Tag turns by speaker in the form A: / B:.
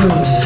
A: 음.